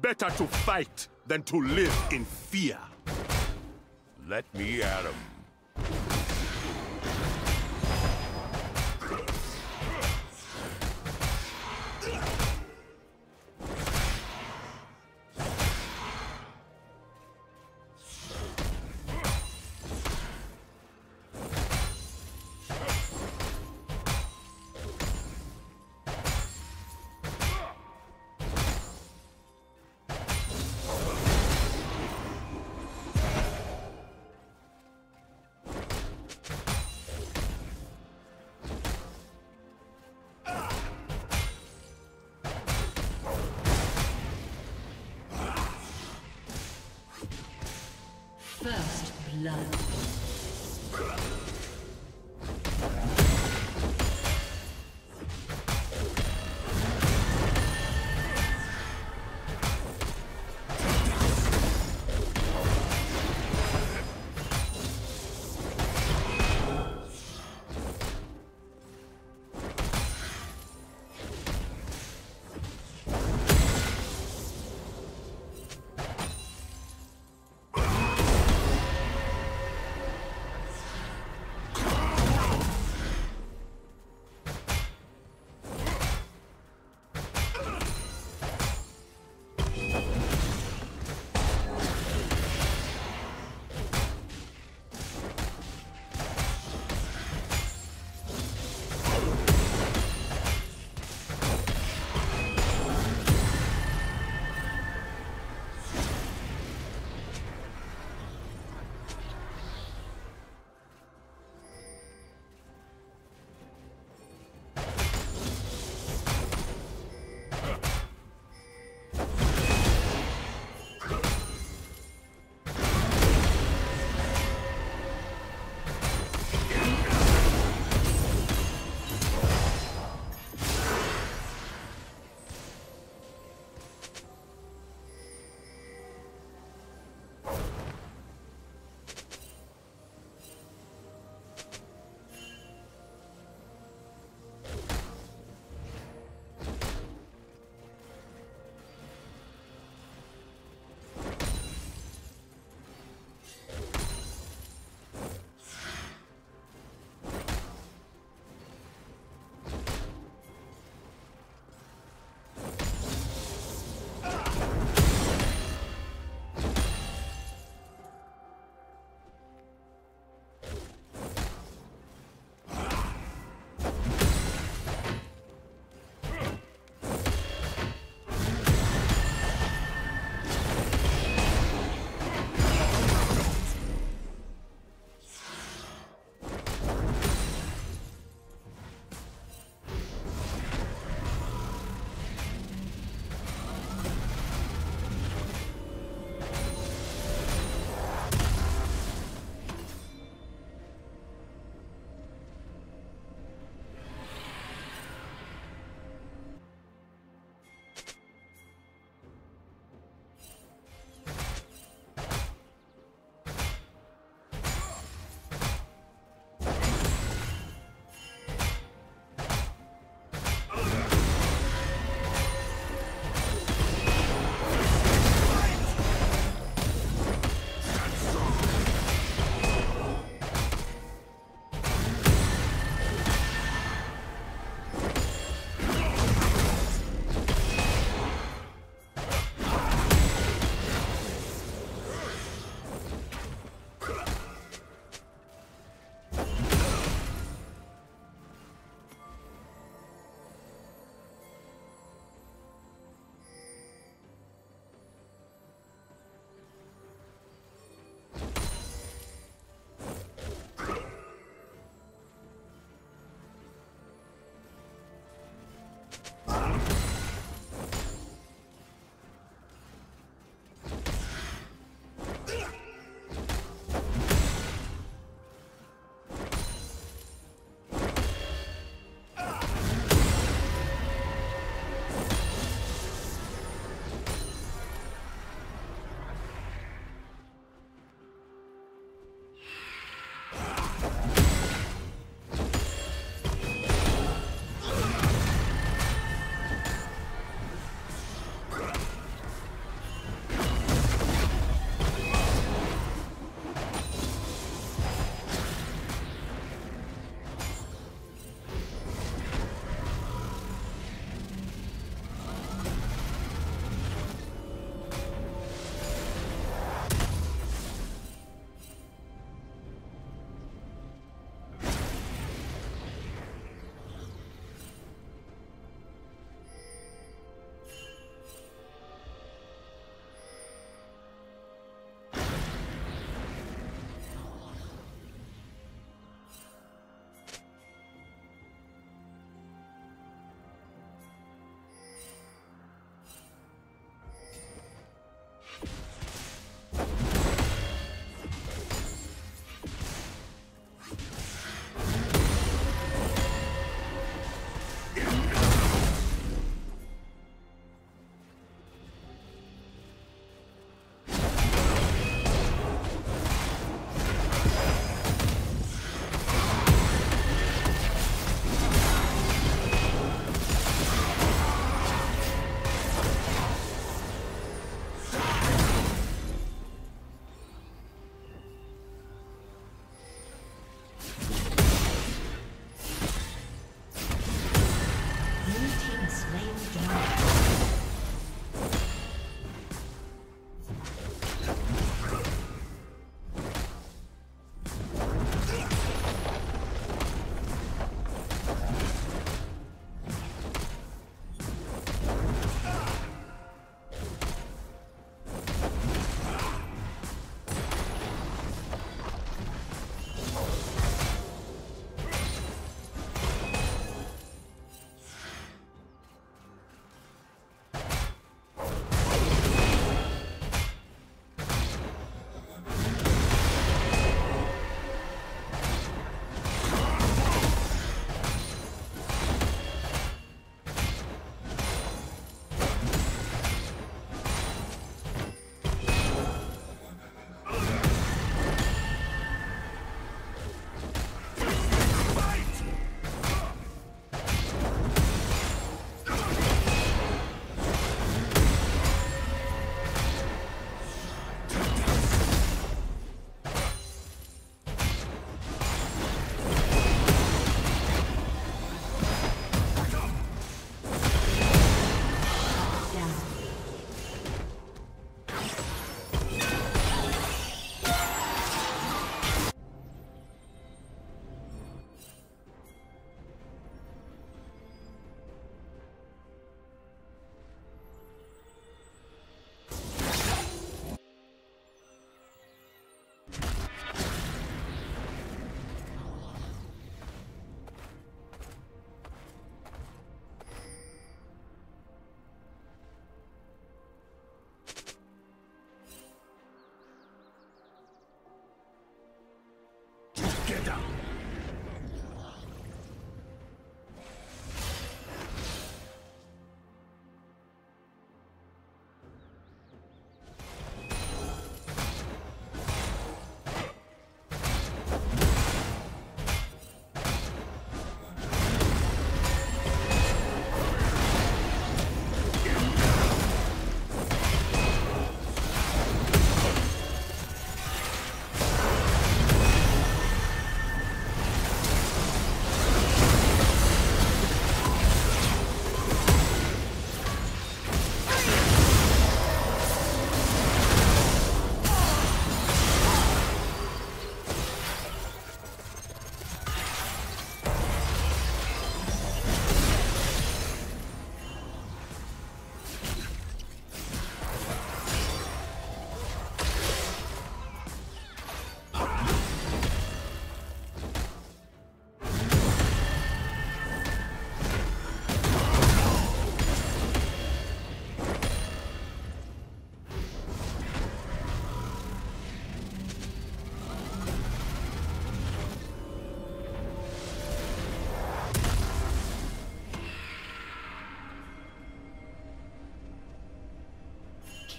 Better to fight than to live in fear. Let me at him. Blood.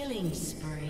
Killing spree.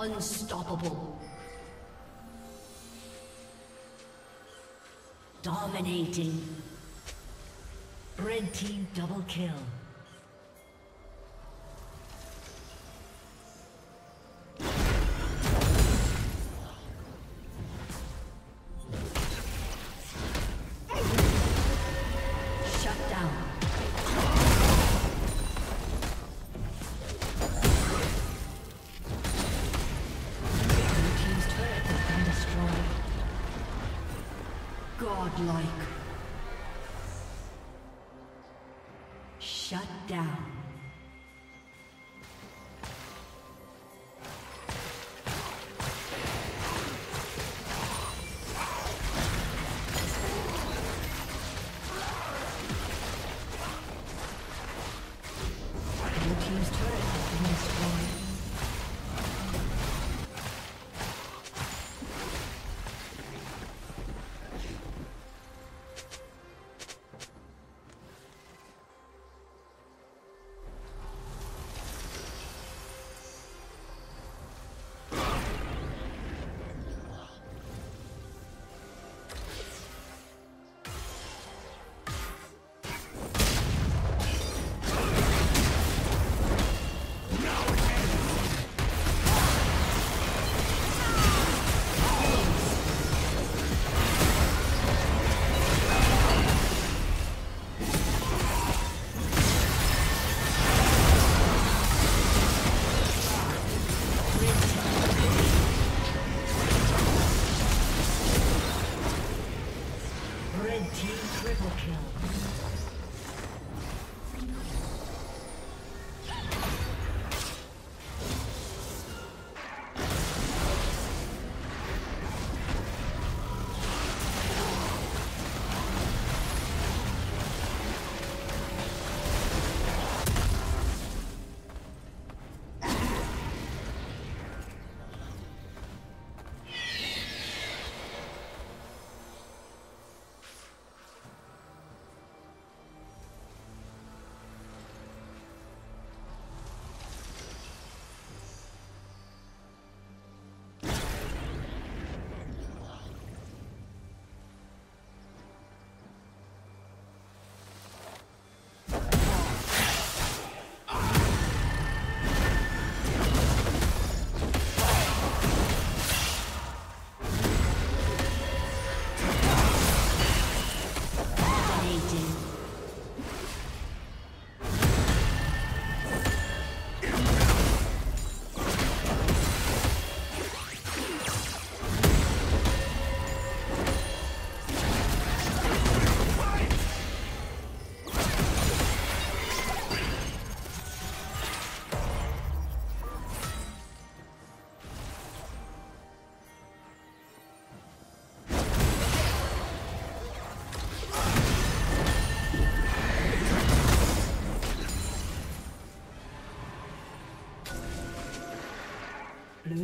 Unstoppable. Dominating. Red team double kill.